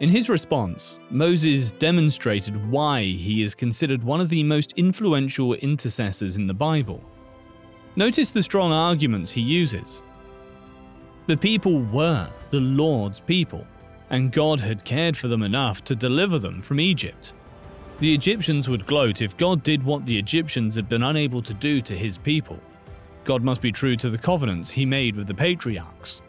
In his response, Moses demonstrated why he is considered one of the most influential intercessors in the Bible. Notice the strong arguments he uses. The people were the Lord's people, and God had cared for them enough to deliver them from Egypt. The Egyptians would gloat if God did what the Egyptians had been unable to do to his people. God must be true to the covenants he made with the patriarchs.